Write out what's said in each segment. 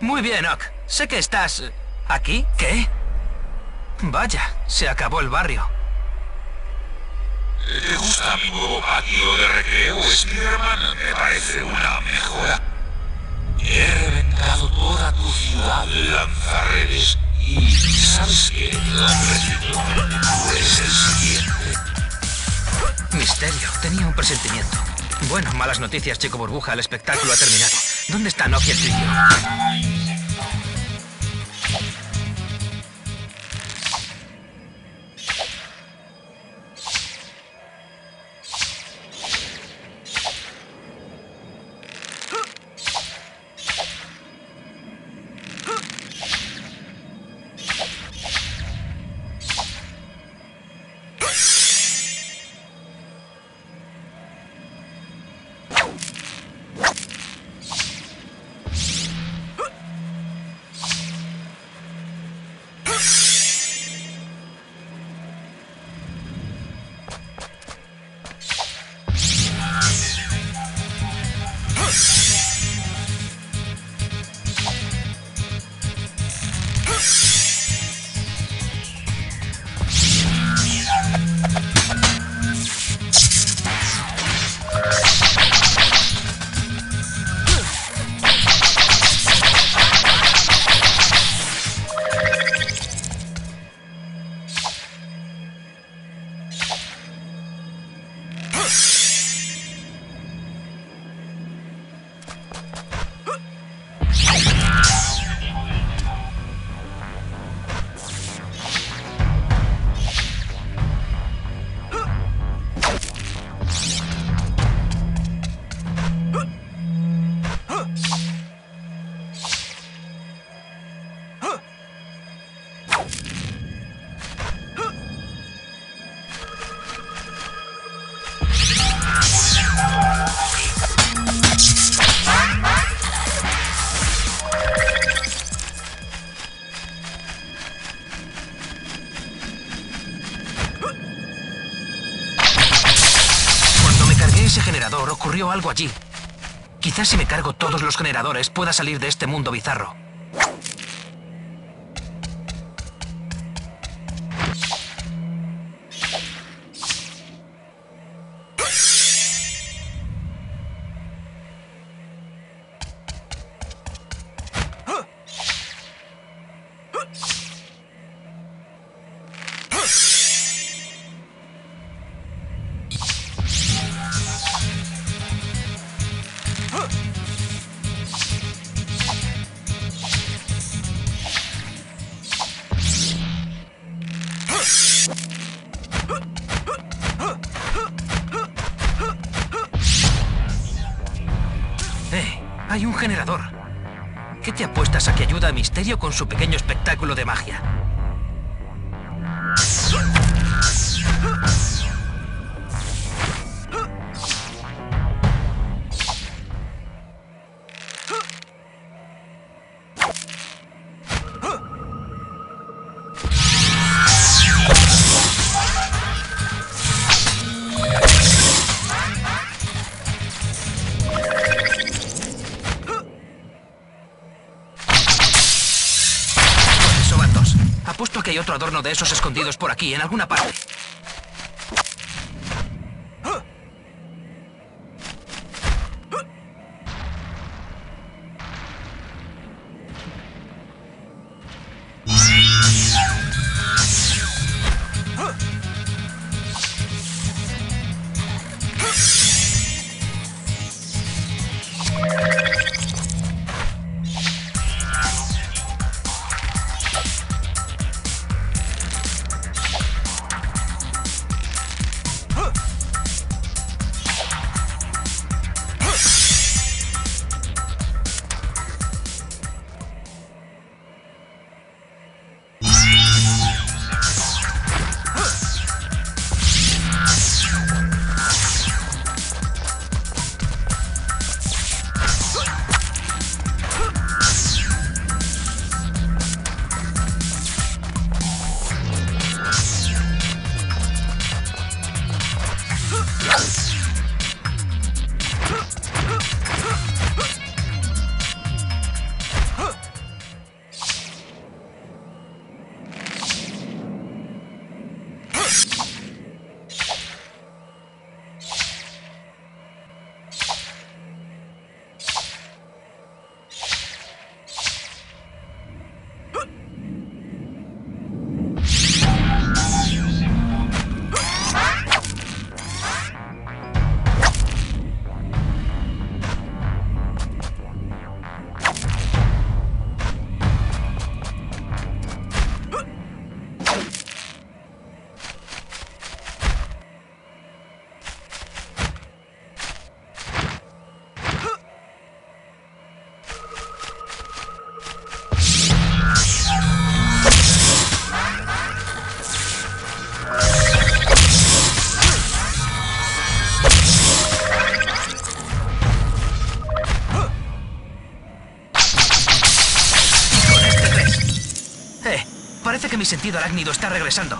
Muy bien, Ock. Sé que estás... eh, ¿Aquí? ¿Qué? Vaya, se acabó el barrio. ¿Te gusta mi nuevo patio de recreo, Spiderman? Me parece una mejora. He reventado toda tu ciudad de lanzarredes y ¿sabes qué? Repito, tú eres el siguiente. Misterio, tenía un presentimiento. Bueno, malas noticias, chico burbuja, el espectáculo ha terminado. ¿Dónde está Nokia el generadores pueda salir de este mundo bizarro. Hay un generador. ¿Qué te apuestas a que ayuda a Misterio con su pequeño espectáculo de magia? Adorno de esos escondidos por aquí, en alguna parte. Sentido arácnido está regresando.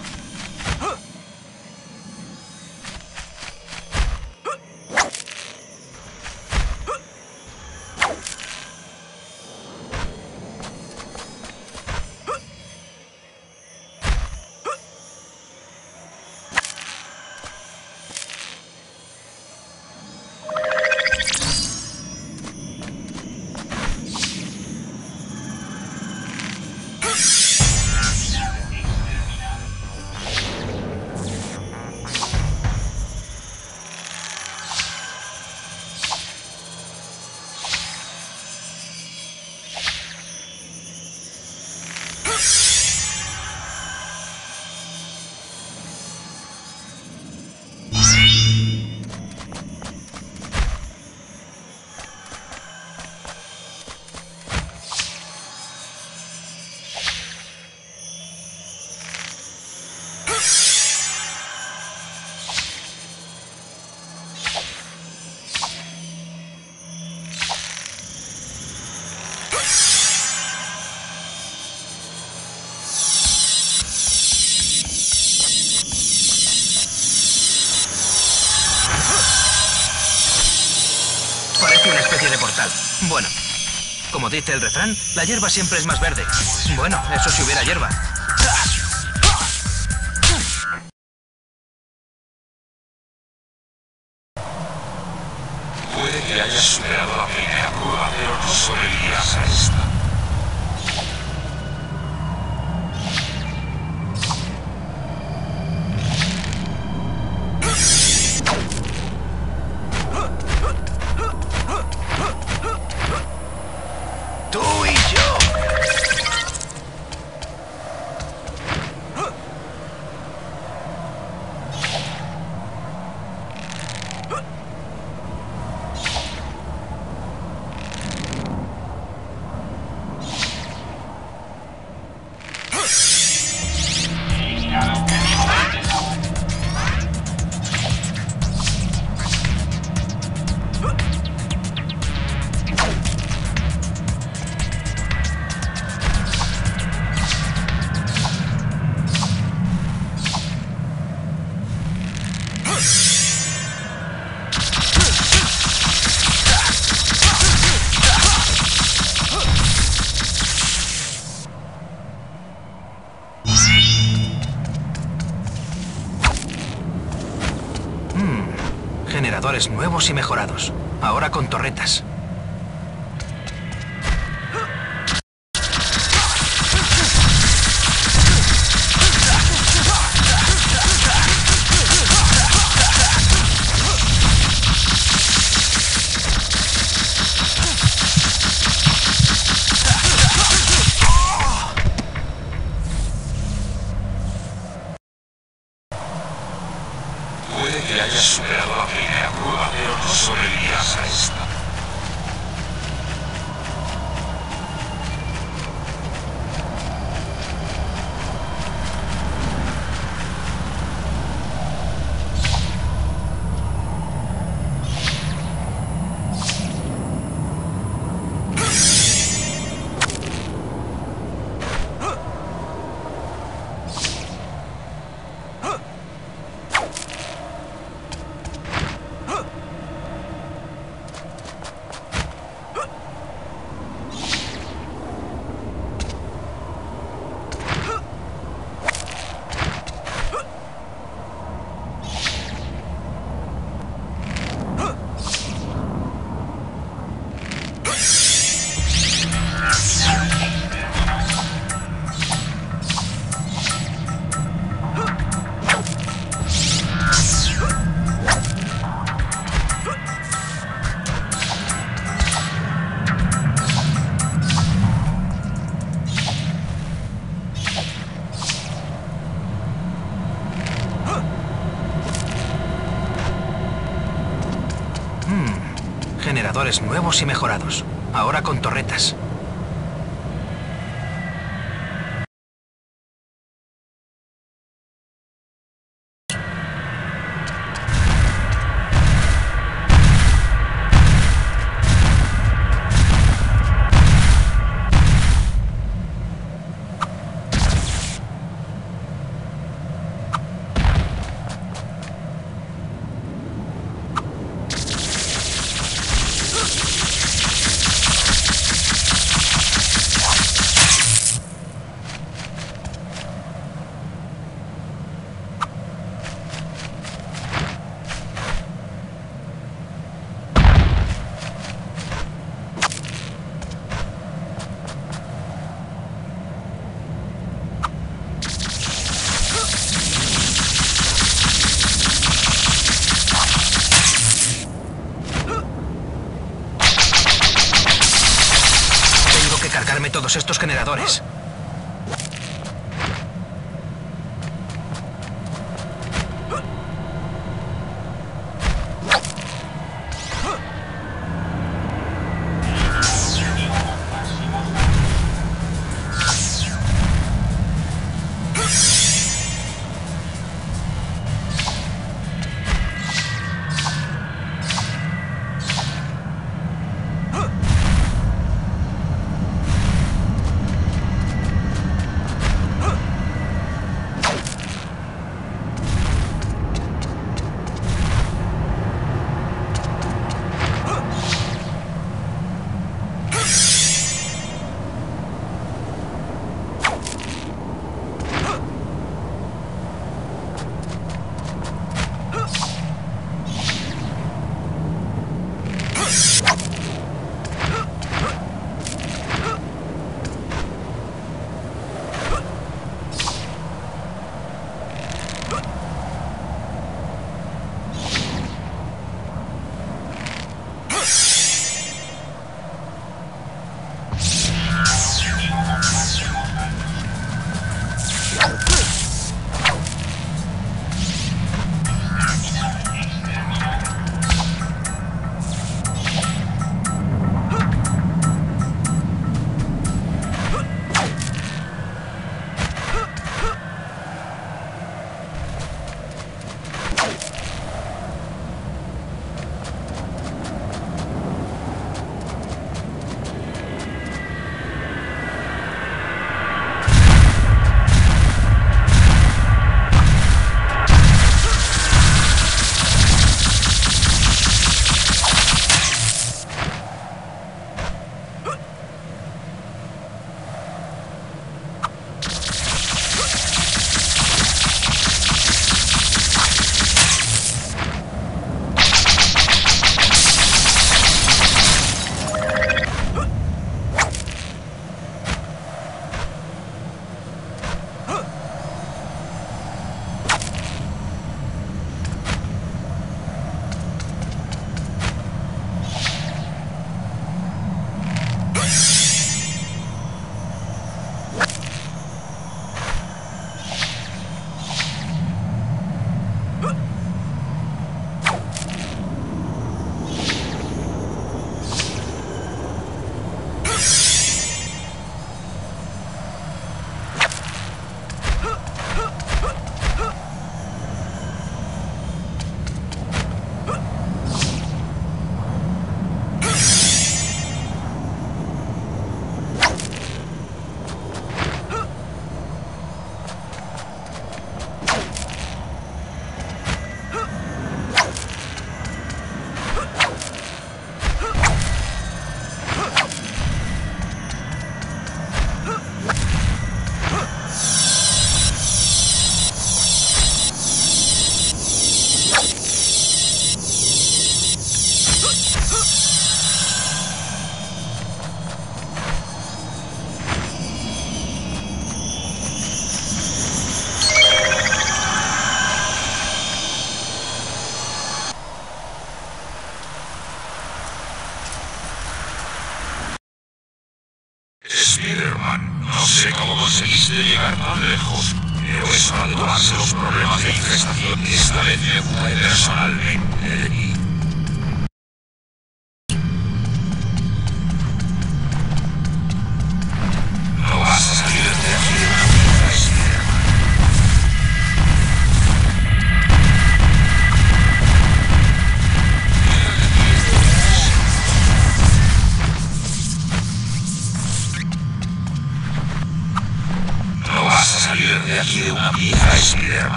Dice el refrán, la hierba siempre es más verde. Bueno, eso si hubiera hierba. Y mejorados. Ahora con torretas. Nuevos y mejorados. Ahora con torretas.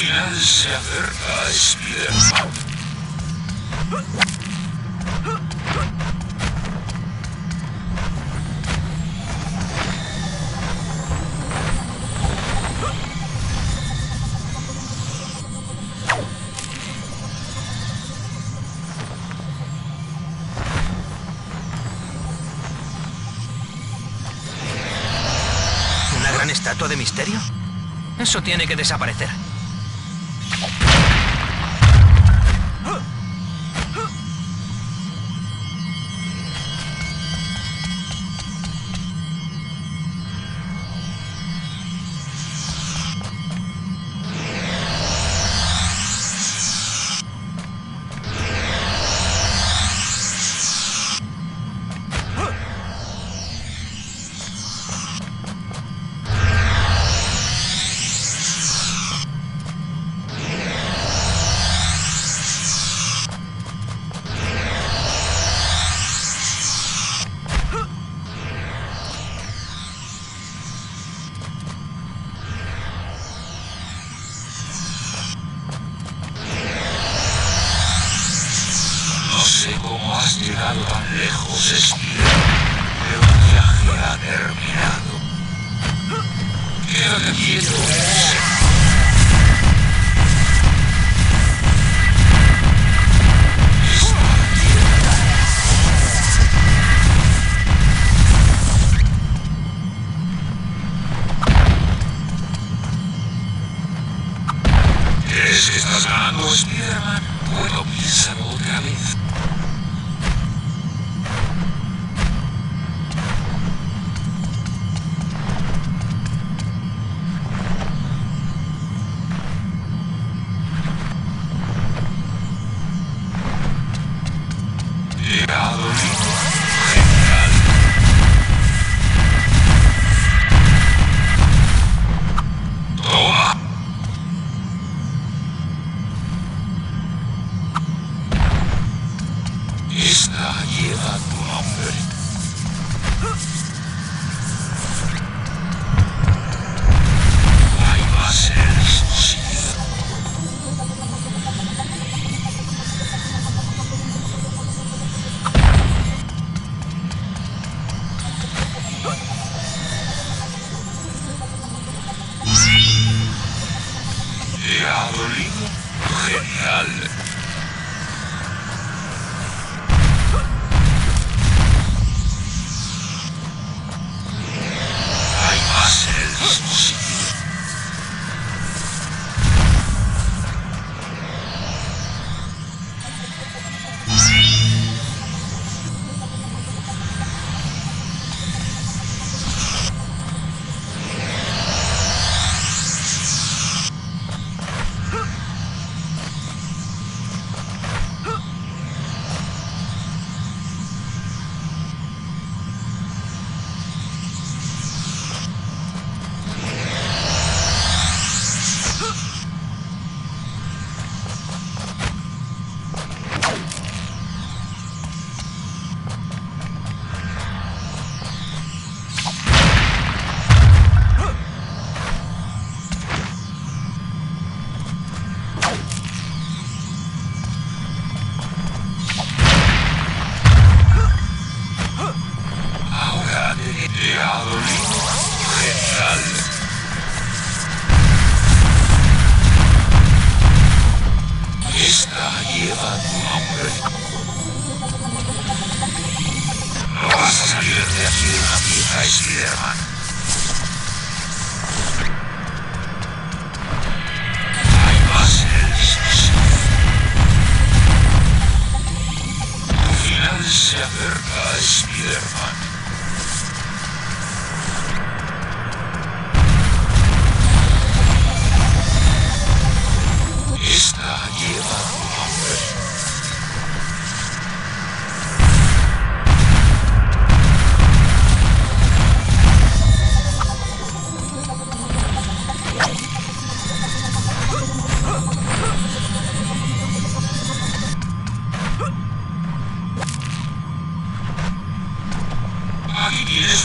Finanza verá a Spider-Man. estatua de misterio? Eso tiene que desaparecer.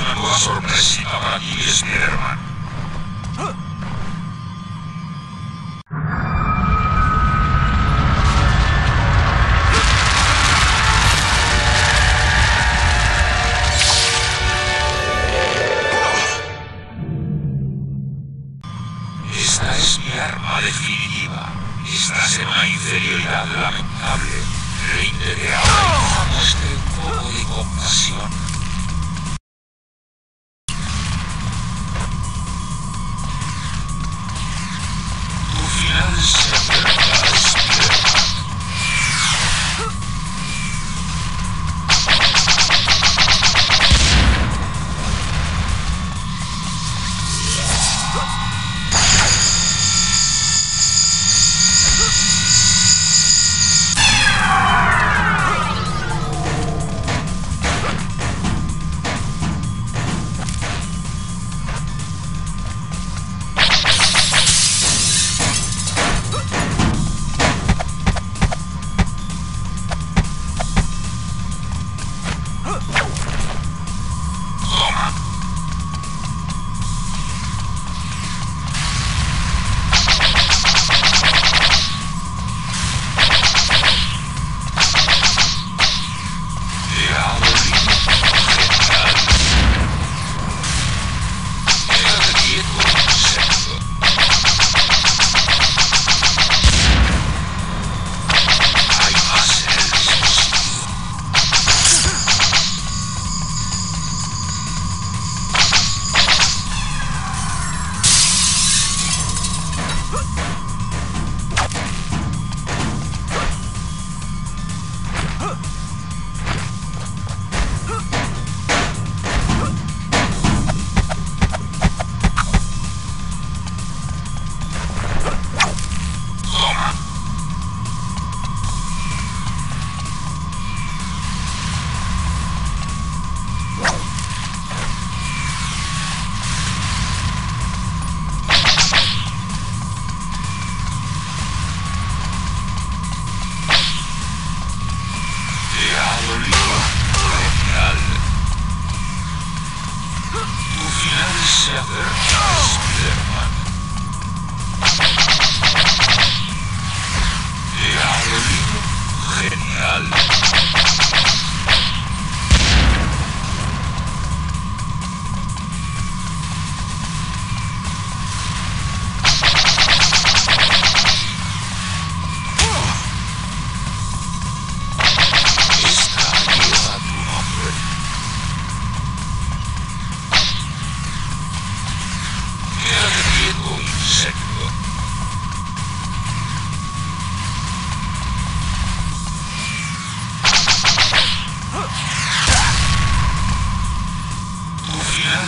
Aquí tienes una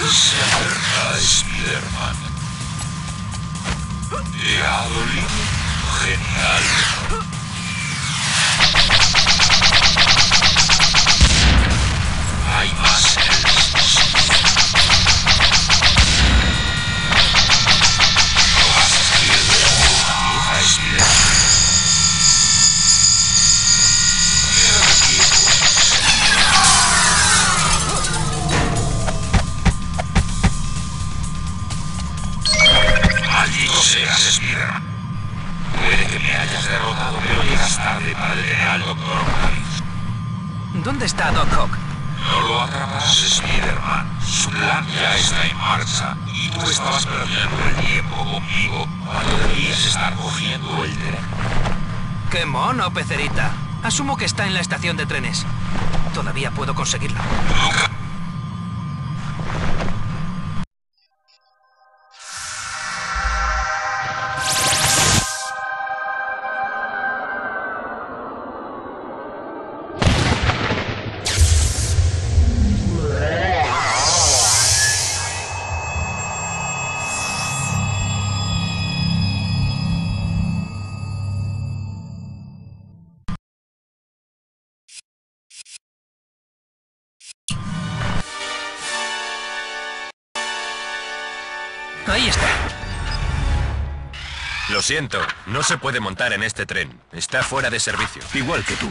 se acerca a Spider-Man. ¿Te ha? Genial. Hay más elfos. ¿Dónde está Doc Ock? No lo atraparás, Spider-Man. Su plan ya está en marcha y tú estabas perdiendo el tiempo conmigo cuando debías estar cogiendo el tren. ¡Qué mono, pecerita! Asumo que está en la estación de trenes. Todavía puedo conseguirlo. Nunca. Ahí está. Lo siento, no se puede montar en este tren. Está fuera de servicio. Igual que tú.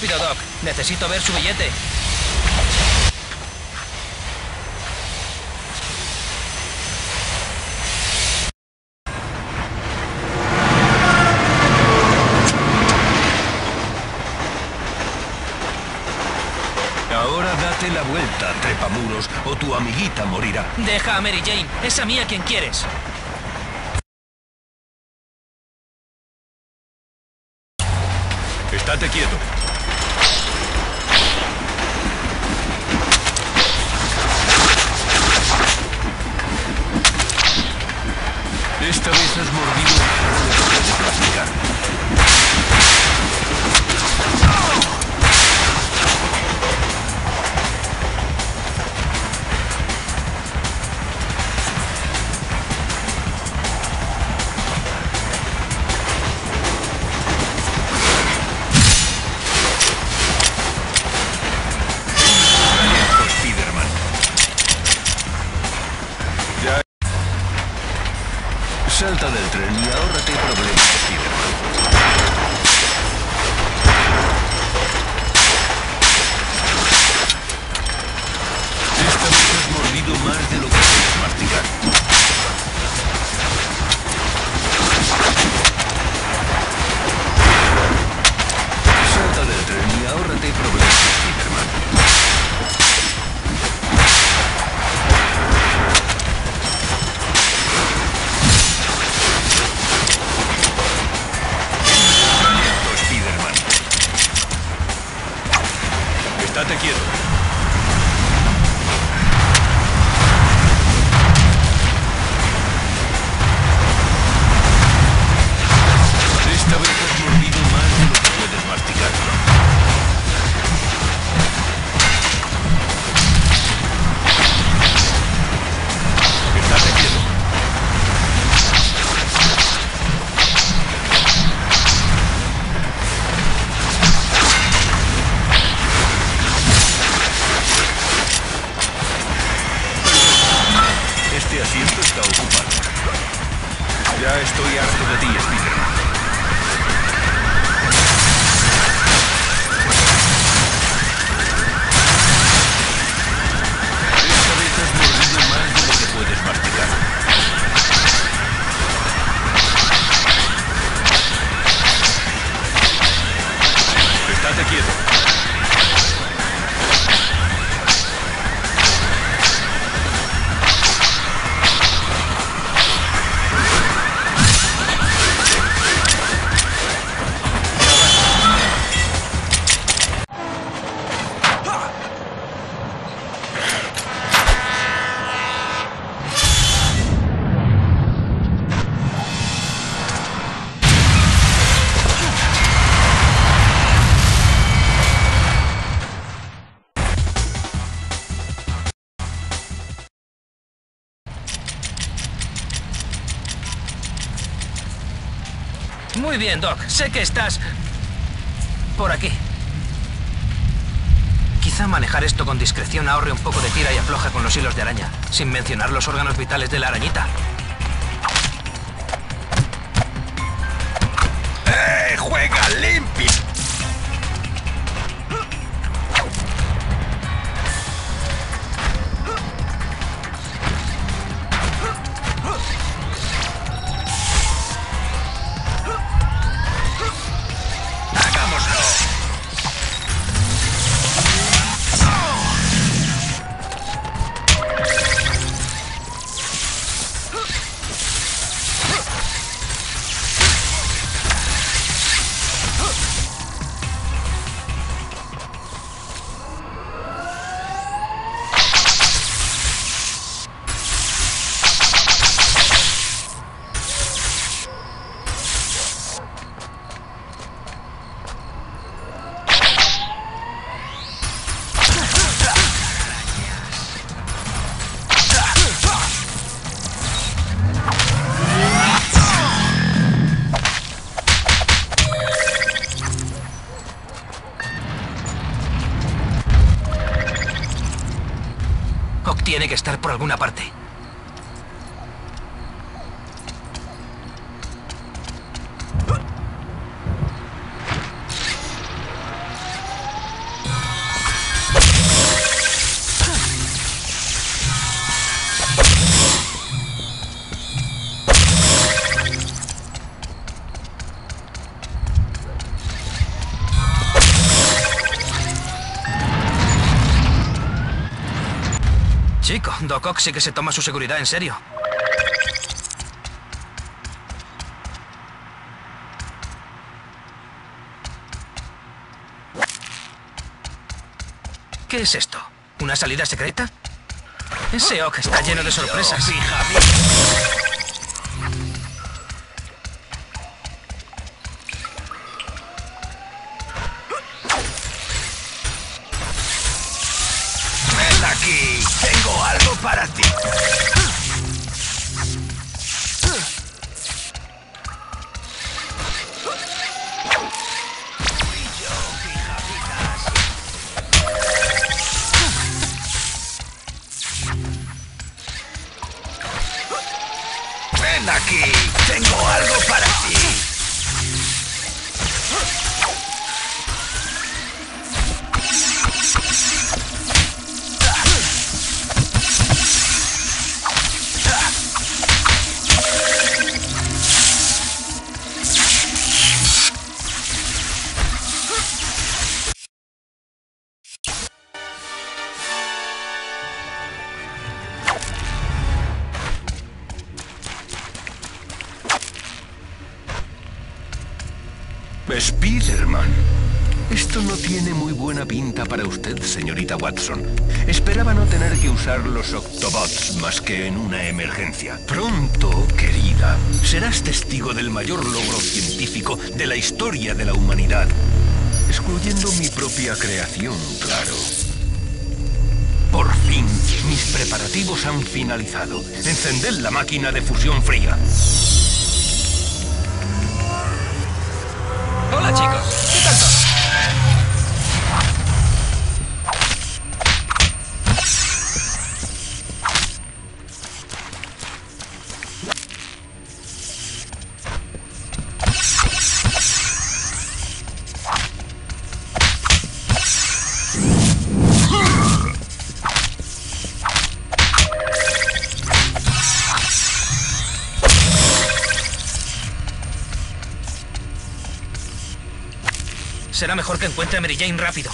Rápido, Doc. Necesito ver su billete. Ahora date la vuelta, trepamuros, o tu amiguita morirá. Deja a Mary Jane. Es a mí a quien quieres. Estate quieto. mordidos Muy bien, Doc. Sé que estás... por aquí. Quizá manejar esto con discreción ahorre un poco de tira y afloja con los hilos de araña, sin mencionar los órganos vitales de la arañita. ¡Eh! ¡Juega limpio! Ock sí que se toma su seguridad en serio. ¿Qué es esto? ¿Una salida secreta? Ese Ock está lleno de sorpresas. Spiderman. Esto no tiene muy buena pinta para usted, señorita Watson. Esperaba no tener que usar los Octobots más que en una emergencia. Pronto, querida, serás testigo del mayor logro científico de la historia de la humanidad. Excluyendo mi propia creación, claro. Por fin, mis preparativos han finalizado. Encended la máquina de fusión fría. 几个。Mejor que encuentre a Mary Jane rápido.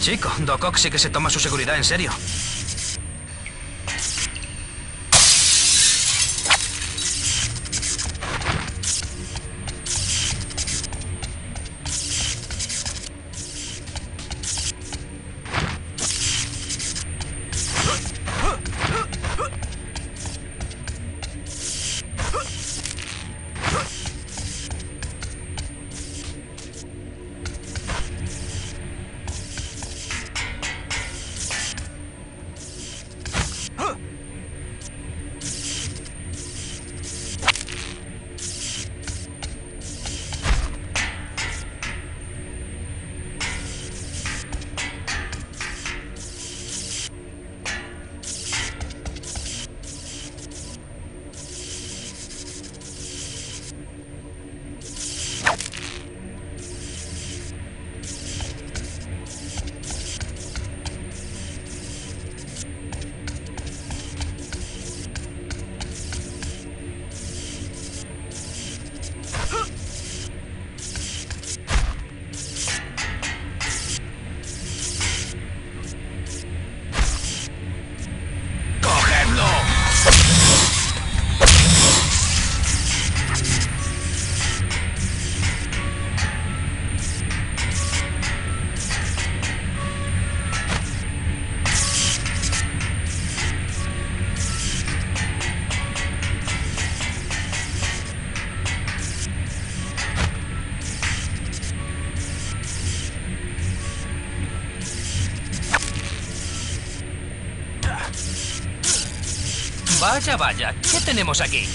Chico, Doc Ock sí que se toma su seguridad en serio. Vaya, vaya. ¿Qué tenemos aquí?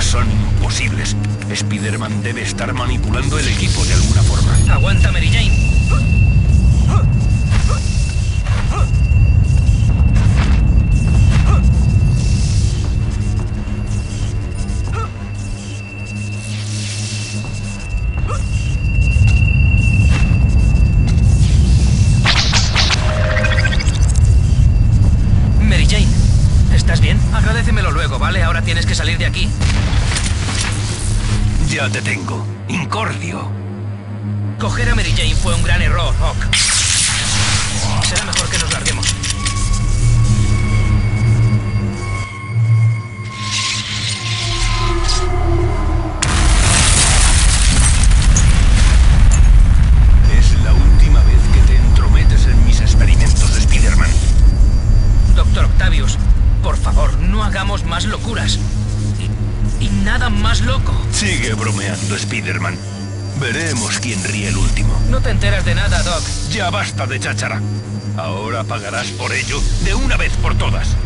Son imposibles. Spider-Man debe estar manipulando el equipo de alguna forma. Aguanta, Mary Jane. Mary Jane, ¿estás bien? Agradecemelo luego, ¿vale? Ahora tienes que salir de aquí. Ya te tengo. Incordio. Coger a Mary Jane fue un gran error, Hawk. Será mejor que nos larguemos. Es la última vez que te entrometes en mis experimentos de Spider-Man. Doctor Octavius, por favor, no hagamos más locuras loco. Sigue bromeando, Spider-Man. Veremos quién ríe el último. No te enteras de nada, Doc. Ya basta de cháchara. Ahora pagarás por ello de una vez por todas.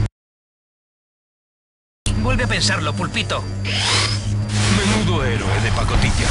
Vuelve a pensarlo, pulpito. Menudo héroe de pacotilla.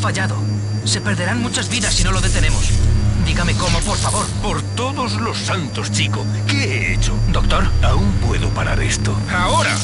Fallado. Se perderán muchas vidas si no lo detenemos. Dígame cómo, por favor. Por todos los santos, chico. ¿Qué he hecho? Doctor, Aún puedo parar esto. ahora.